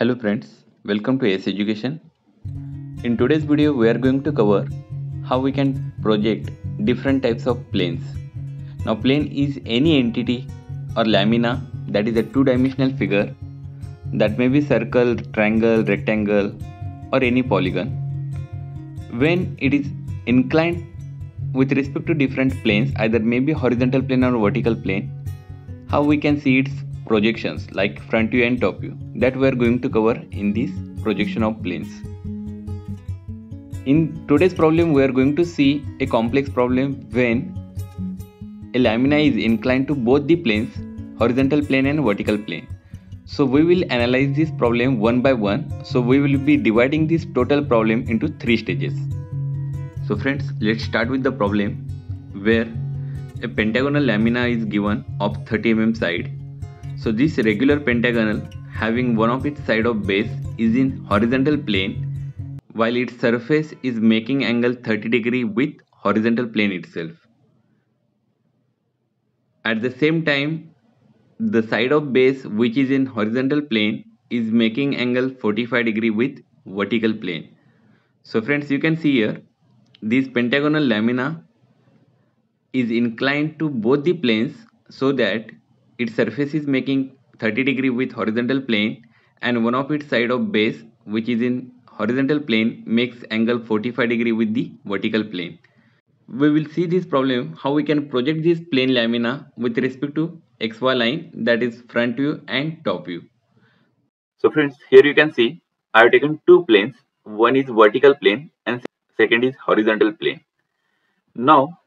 Hello friends, welcome to ACE Education. In today's video we are going to cover how we can project different types of planes. Now plane is any entity or lamina that is a two-dimensional figure that may be circle, triangle, rectangle or any polygon. When it is inclined with respect to different planes either maybe horizontal plane or vertical plane, how we can see its projections like front view and top view that we are going to cover in this projection of planes. In today's problem we are going to see a complex problem when a lamina is inclined to both the planes horizontal plane and vertical plane. So we will analyze this problem one by one. So we will be dividing this total problem into three stages. So friends let's start with the problem where a pentagonal lamina is given of 30 mm side so this regular pentagonal having one of its side of base is in horizontal plane while its surface is making angle 30 degree with horizontal plane itself. At the same time the side of base which is in horizontal plane is making angle 45 degree with vertical plane. So friends you can see here this pentagonal lamina is inclined to both the planes so that its surface is making 30 degree with horizontal plane and one of its side of base which is in horizontal plane makes angle 45 degree with the vertical plane. We will see this problem how we can project this plane lamina with respect to xy line that is front view and top view. So friends here you can see I have taken two planes one is vertical plane and second is horizontal plane. Now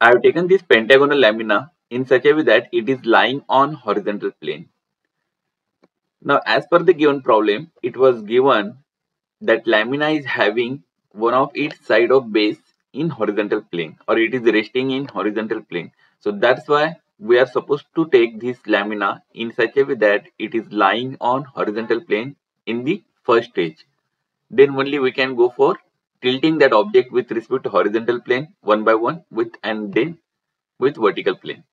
I have taken this pentagonal lamina in such a way that it is lying on horizontal plane. Now as per the given problem, it was given that lamina is having one of its side of base in horizontal plane or it is resting in horizontal plane. So that's why we are supposed to take this lamina in such a way that it is lying on horizontal plane in the first stage. Then only we can go for tilting that object with respect to horizontal plane one by one with and then with vertical plane.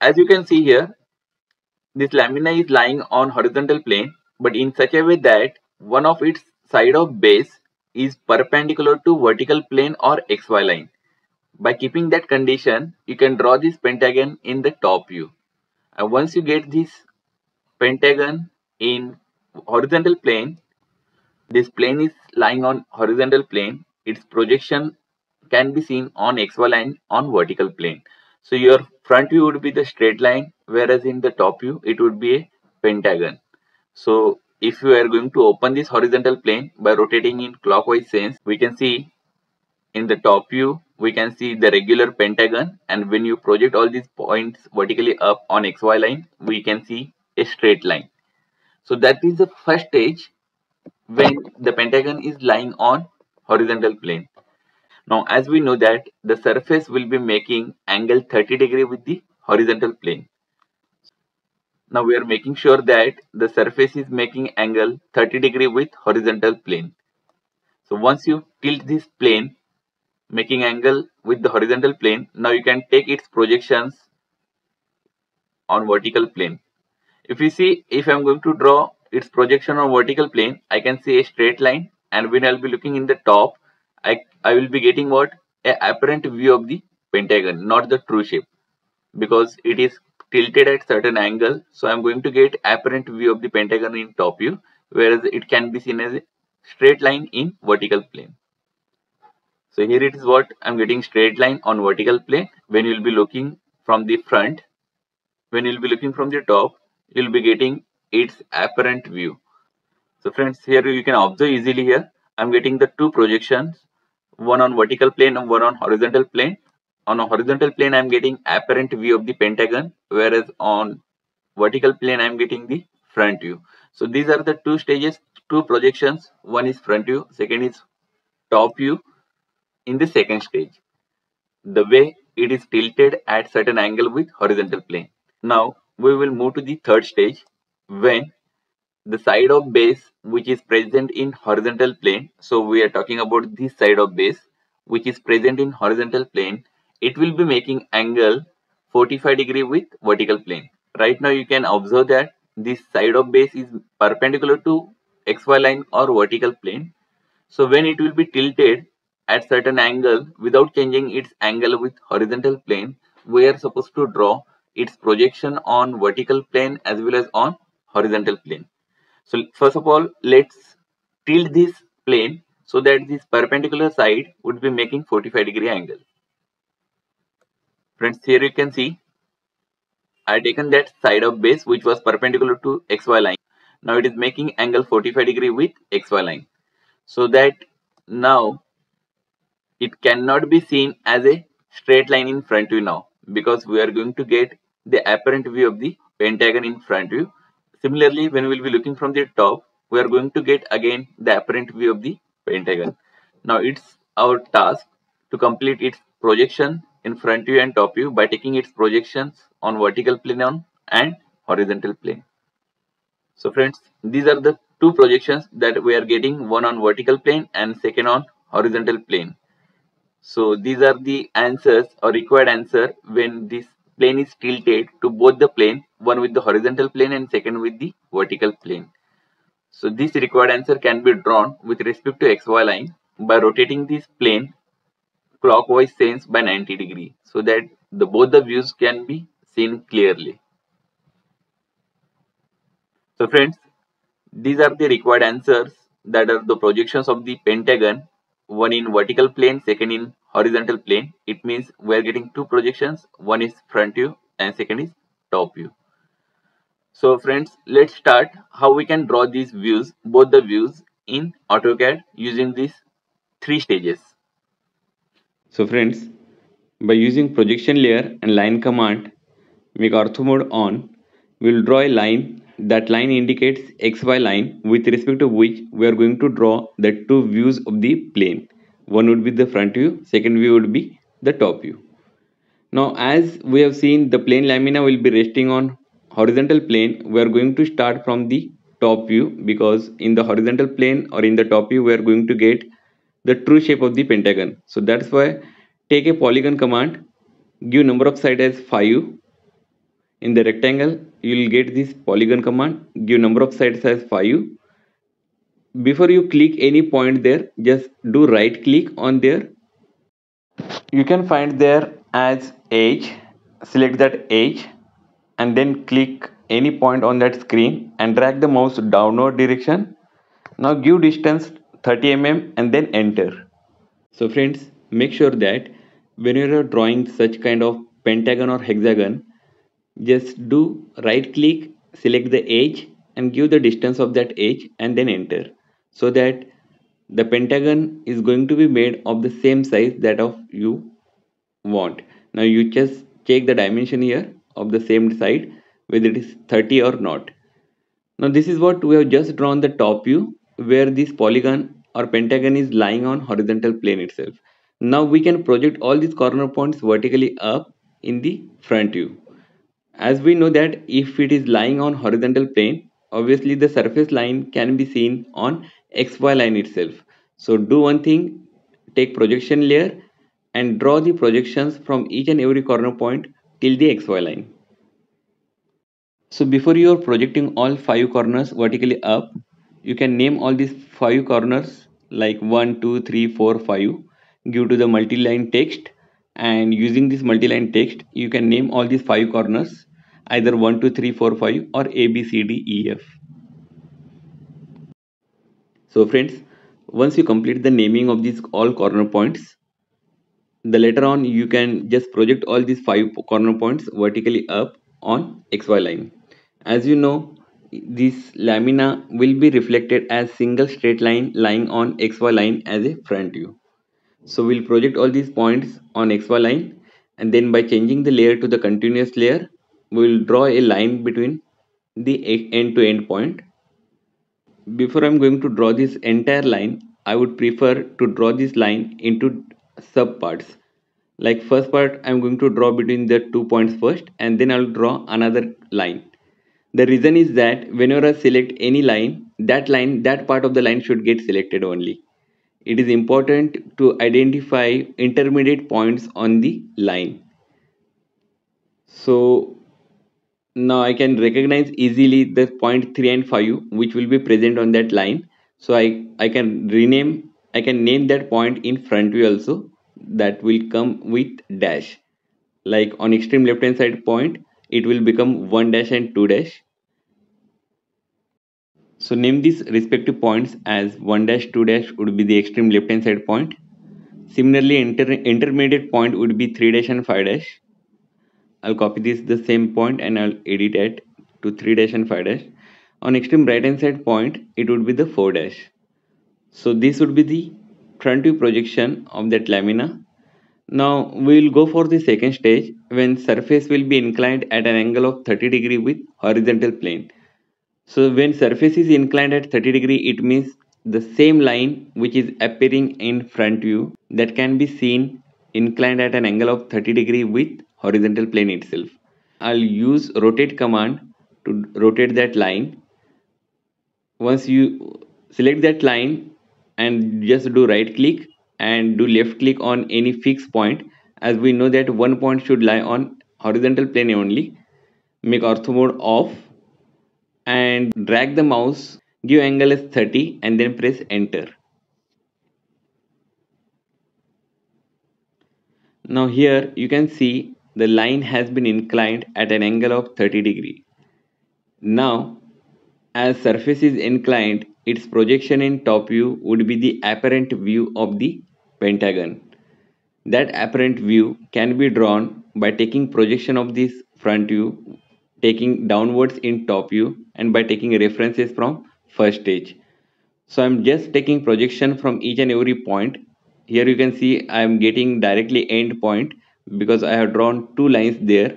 As you can see here, this lamina is lying on horizontal plane but in such a way that one of its side of base is perpendicular to vertical plane or xy line. By keeping that condition, you can draw this pentagon in the top view. And once you get this pentagon in horizontal plane, this plane is lying on horizontal plane, its projection can be seen on xy line on vertical plane. So your front view would be the straight line, whereas in the top view, it would be a pentagon. So if you are going to open this horizontal plane by rotating in clockwise sense, we can see in the top view, we can see the regular pentagon. And when you project all these points vertically up on XY line, we can see a straight line. So that is the first stage when the pentagon is lying on horizontal plane. Now as we know that the surface will be making angle 30 degree with the horizontal plane. Now we are making sure that the surface is making angle 30 degree with horizontal plane. So once you tilt this plane making angle with the horizontal plane, now you can take its projections on vertical plane. If you see, if I am going to draw its projection on vertical plane, I can see a straight line and when I will be looking in the top, I, I will be getting what? A apparent view of the pentagon, not the true shape. Because it is tilted at certain angle. So I'm going to get apparent view of the pentagon in top view. Whereas it can be seen as a straight line in vertical plane. So here it is what I'm getting straight line on vertical plane. When you'll be looking from the front, when you'll be looking from the top, you'll be getting its apparent view. So friends, here you can observe easily here. I'm getting the two projections one on vertical plane and one on horizontal plane. On a horizontal plane, I'm getting apparent view of the pentagon, whereas on vertical plane, I'm getting the front view. So these are the two stages, two projections. One is front view, second is top view in the second stage. The way it is tilted at certain angle with horizontal plane. Now we will move to the third stage when the side of base which is present in horizontal plane so we are talking about this side of base which is present in horizontal plane it will be making angle 45 degree with vertical plane right now you can observe that this side of base is perpendicular to xy line or vertical plane. So when it will be tilted at certain angle without changing its angle with horizontal plane, we are supposed to draw its projection on vertical plane as well as on horizontal plane. So first of all, let's tilt this plane so that this perpendicular side would be making 45 degree angle. Friends, here you can see I taken that side of base which was perpendicular to xy line. Now it is making angle 45 degree with xy line. So that now it cannot be seen as a straight line in front view now because we are going to get the apparent view of the pentagon in front view. Similarly, when we will be looking from the top, we are going to get again the apparent view of the pentagon. Now it's our task to complete its projection in front view and top view by taking its projections on vertical plane and horizontal plane. So friends, these are the two projections that we are getting, one on vertical plane and second on horizontal plane. So these are the answers or required answer when this plane is tilted to both the plane, one with the horizontal plane and second with the vertical plane. So this required answer can be drawn with respect to xy line by rotating this plane clockwise sense by 90 degree so that the both the views can be seen clearly. So friends, these are the required answers that are the projections of the pentagon, one in vertical plane, second in horizontal plane. It means we are getting two projections, one is front view and second is top view. So friends, let's start how we can draw these views, both the views in AutoCAD using these three stages. So friends, by using projection layer and line command, make ortho mode on, we will draw a line. That line indicates XY line with respect to which we are going to draw the two views of the plane. One would be the front view, second view would be the top view. Now as we have seen the plane lamina will be resting on horizontal plane, we are going to start from the top view because in the horizontal plane or in the top view we are going to get the true shape of the pentagon. So that's why take a polygon command, give number of sides as 5. In the rectangle, you will get this polygon command, give number of sides as 5. Before you click any point there, just do right click on there. You can find there as edge, select that edge and then click any point on that screen and drag the mouse downward direction. Now give distance 30 mm and then enter. So friends, make sure that when you are drawing such kind of pentagon or hexagon, just do right click, select the edge and give the distance of that edge and then enter. So that the pentagon is going to be made of the same size that of you want. Now you just check the dimension here of the same side whether it is 30 or not. Now this is what we have just drawn the top view where this polygon or pentagon is lying on horizontal plane itself. Now we can project all these corner points vertically up in the front view. As we know that if it is lying on horizontal plane, obviously the surface line can be seen on XY line itself. So do one thing, take projection layer and draw the projections from each and every corner point till the XY line. So before you are projecting all five corners vertically up, you can name all these five corners like 1 2 3 4 5 give to the multi-line text and using this multi-line text you can name all these five corners either 1 2 3 4 5 or a b c d e f so friends once you complete the naming of these all corner points the later on you can just project all these five corner points vertically up on xy line as you know this lamina will be reflected as single straight line lying on xy line as a front view. So we'll project all these points on xy line and then by changing the layer to the continuous layer, we'll draw a line between the end to end point. Before I'm going to draw this entire line, I would prefer to draw this line into sub parts. Like first part, I'm going to draw between the two points first and then I'll draw another line the reason is that whenever I select any line, that line, that part of the line should get selected only. It is important to identify intermediate points on the line. So now I can recognize easily the point 3 and 5 which will be present on that line. So I, I can rename I can name that point in front view also that will come with dash. Like on extreme left hand side point it will become 1 dash and 2 dash. So name these respective points as 1 dash 2 dash would be the extreme left hand side point. Similarly inter intermediate point would be 3 dash and 5 dash I'll copy this the same point and I'll edit it to 3 dash and 5 dash. On extreme right hand side point, it would be the 4 dash. So this would be the front view projection of that lamina. Now we will go for the second stage when surface will be inclined at an angle of 30 degree with horizontal plane. So when surface is inclined at 30 degree, it means the same line which is appearing in front view that can be seen inclined at an angle of 30 degree with horizontal plane itself. I'll use rotate command to rotate that line. Once you select that line and just do right click and do left click on any fixed point as we know that one point should lie on horizontal plane only. Make ortho mode off and drag the mouse give angle as 30 and then press enter. Now here you can see the line has been inclined at an angle of 30 degree. Now, as surface is inclined, its projection in top view would be the apparent view of the pentagon. That apparent view can be drawn by taking projection of this front view, taking downwards in top view and by taking references from first stage. So I'm just taking projection from each and every point. Here you can see I'm getting directly end point because I have drawn two lines there.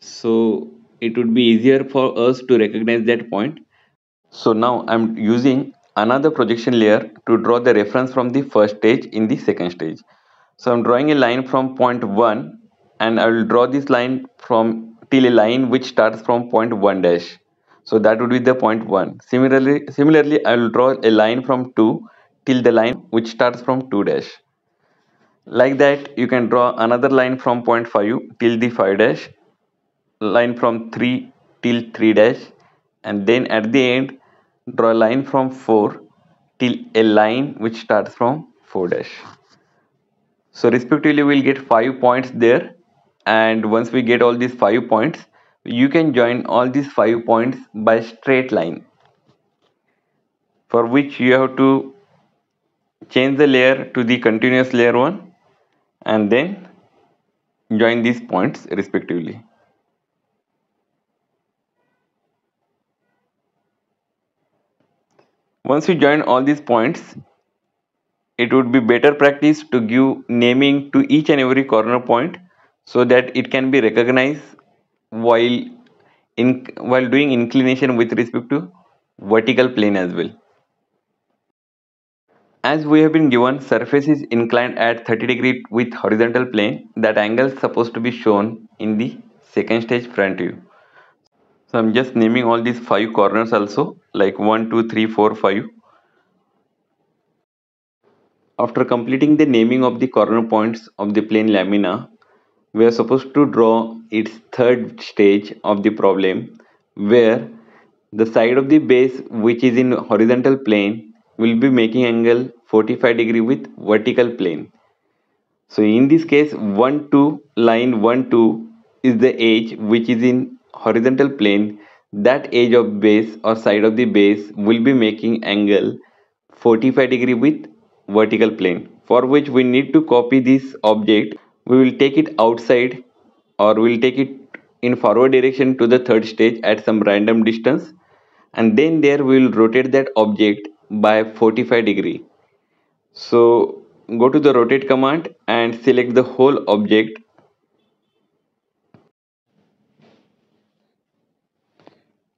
So it would be easier for us to recognize that point. So now I'm using another projection layer to draw the reference from the first stage in the second stage. So I'm drawing a line from point 1 and I will draw this line from till a line which starts from point 1 dash. So that would be the point 1 similarly similarly I will draw a line from 2 till the line which starts from 2 dash like that you can draw another line from point 5 till the 5 dash line from 3 till 3 dash and then at the end draw a line from 4 till a line which starts from 4 dash. So respectively we'll get 5 points there and once we get all these 5 points you can join all these 5 points by straight line for which you have to change the layer to the continuous layer one and then join these points respectively. Once you join all these points, it would be better practice to give naming to each and every corner point so that it can be recognized while in while doing inclination with respect to vertical plane as well. As we have been given surface is inclined at 30 degree with horizontal plane, that angle is supposed to be shown in the second stage front view. So I'm just naming all these five corners also like 1, 2, 3, 4, 5. After completing the naming of the corner points of the plane lamina, we are supposed to draw its third stage of the problem where the side of the base which is in horizontal plane will be making angle 45 degree with vertical plane. So in this case 1 2 line 1 2 is the edge which is in horizontal plane. That edge of base or side of the base will be making angle 45 degree with vertical plane for which we need to copy this object. We will take it outside or we'll take it in forward direction to the third stage at some random distance. And then there we will rotate that object by 45 degree. So go to the rotate command and select the whole object.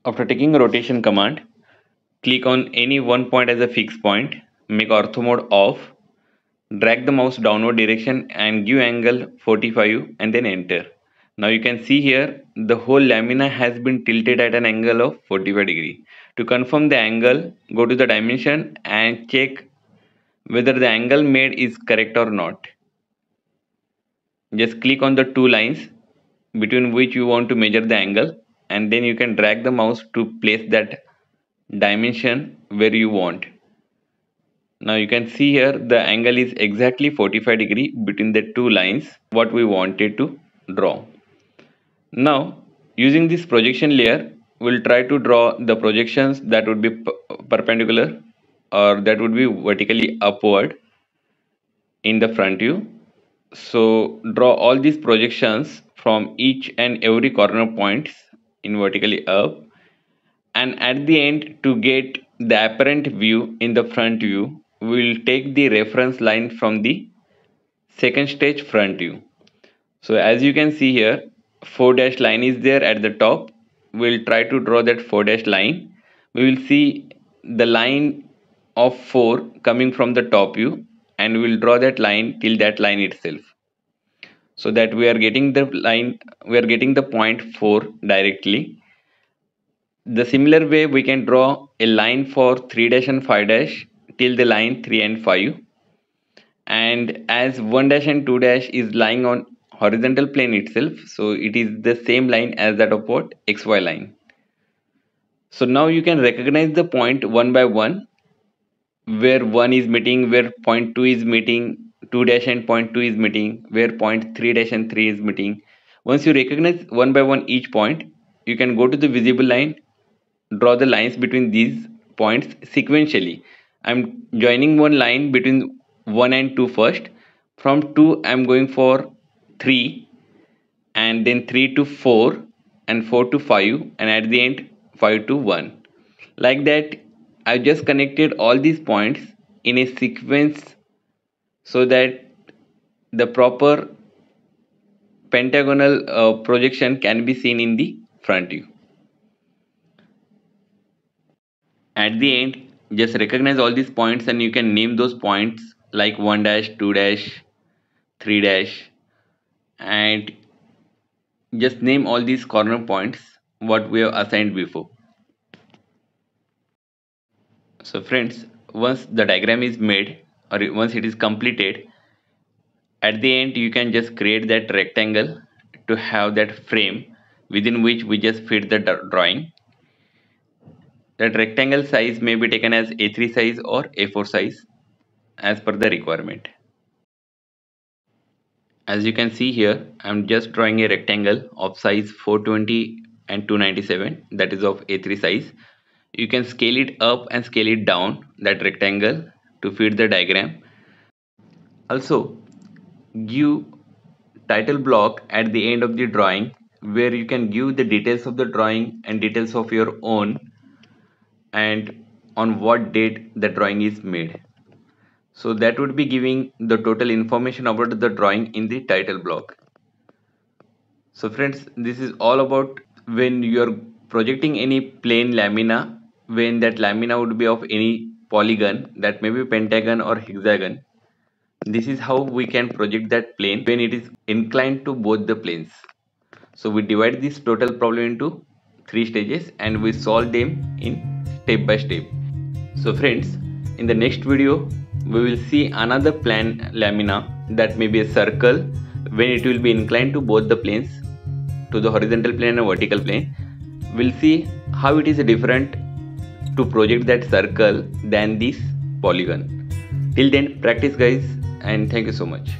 After taking rotation command click on any one point as a fixed point make ortho mode off drag the mouse downward direction and give angle 45 and then enter. Now you can see here the whole lamina has been tilted at an angle of 45 degree. To confirm the angle, go to the dimension and check whether the angle made is correct or not. Just click on the two lines between which you want to measure the angle and then you can drag the mouse to place that dimension where you want now you can see here the angle is exactly 45 degree between the two lines what we wanted to draw. Now using this projection layer we'll try to draw the projections that would be perpendicular or that would be vertically upward in the front view. So draw all these projections from each and every corner points in vertically up and at the end to get the apparent view in the front view we'll take the reference line from the second stage front view so as you can see here 4 dash line is there at the top we'll try to draw that 4 dash line. We will see the line of 4 coming from the top view and we'll draw that line till that line itself. So that we are getting the line we are getting the point 4 directly. The similar way we can draw a line for 3 dash and 5 dash till the line 3 and 5 and as 1 dash and 2 dash is lying on horizontal plane itself so it is the same line as that of what? Xy line. So now you can recognize the point one by one where 1 is meeting where point 2 is meeting 2 dash and point 2 is meeting where point 3 dash and 3 is meeting. Once you recognize one by one each point you can go to the visible line draw the lines between these points sequentially. I'm joining one line between 1 and 2 first. From 2 I'm going for 3 and then 3 to 4 and 4 to 5 and at the end 5 to 1 like that I just connected all these points in a sequence so that the proper pentagonal uh, projection can be seen in the front view. At the end just recognize all these points and you can name those points like 1 dash 2 dash 3 dash and just name all these corner points what we have assigned before so friends once the diagram is made or once it is completed at the end you can just create that rectangle to have that frame within which we just fit the drawing that rectangle size may be taken as A3 size or A4 size as per the requirement. As you can see here, I'm just drawing a rectangle of size 420 and 297 that is of A3 size. You can scale it up and scale it down that rectangle to fit the diagram. Also give title block at the end of the drawing where you can give the details of the drawing and details of your own and on what date the drawing is made so that would be giving the total information about the drawing in the title block. So friends this is all about when you are projecting any plane lamina when that lamina would be of any polygon that may be pentagon or hexagon. This is how we can project that plane when it is inclined to both the planes. So we divide this total problem into three stages and we solve them in step by step. So friends, in the next video, we will see another plane lamina that may be a circle when it will be inclined to both the planes to the horizontal plane and vertical plane. We'll see how it is different to project that circle than this polygon. Till then, practice guys and thank you so much.